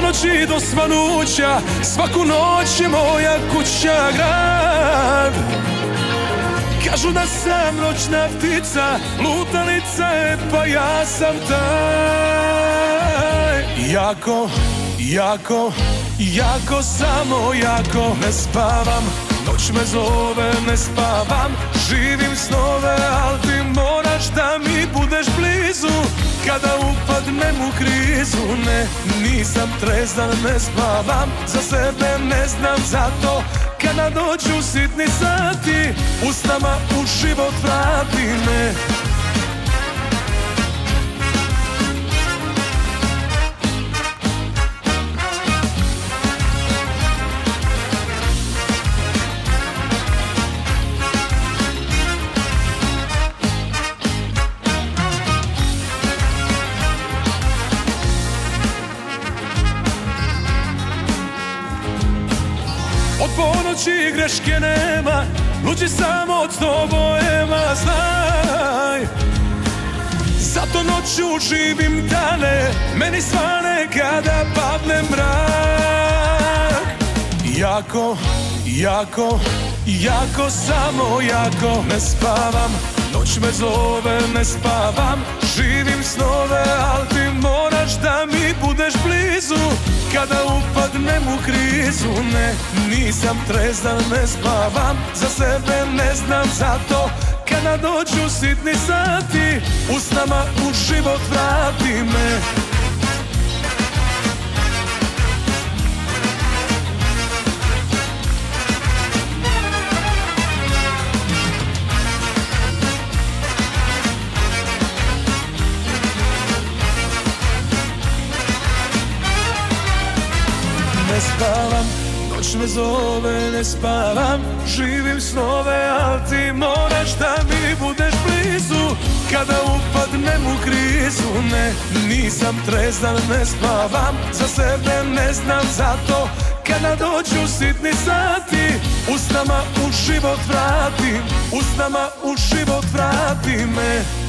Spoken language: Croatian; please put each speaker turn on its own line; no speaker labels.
noći do svanuća Svaku noć je moja kuća grad. Kažu da sam noćna ptica Lutalica je pa ja sam taj. Jako, jako, jako samo jako Ne spavam, noć me zove ne spavam Živim snove, Kada upadnem u krizu, ne, nisam trezan, ne spavam Za sebe ne znam zato. Kada dođu sitni sati Usnama u život vrati me Od ponoći greške nema Luči samo od sto bojema Znaj. Zato noću živim dane Meni svane kada padne mrak. Jako, jako, jako samo jako Ne spavam, noć me zove ne spavam Kada upadnem u krizu, ne, nisam trezan, ne spavam Za sebe ne znam zato. Kada dođu sitni sati Usnama u život vrati me ne spavam Noć me zove, ne spavam. Živim snove, al ti moraš da mi budeš blizu. Kada upadnem u krizu, ne Nisam trezan, ne spavam. Za sebe ne znam zato Kada dođu sitni sati Usnama u život vratim Usnama u život vrati me